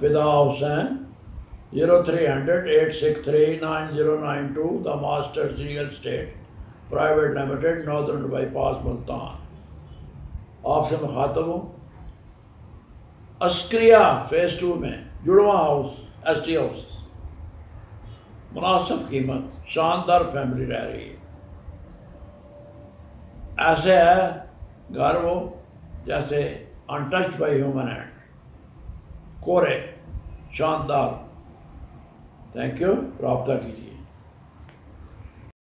Fida Hussain zero three hundred eight six three nine zero nine two the masters real estate private limited northern bypass Multan आपसे मुखातब हूँ। अस्क्रिया phase two में, जुड़वा house S T house मुनासिब कीमत, शानदार family रह रही है। ऐसे है, घर वो, जैसे अनटच्ड बाई ह्यूमन हैंड कोरे शानदार। थैंक यू रबता कीजिए।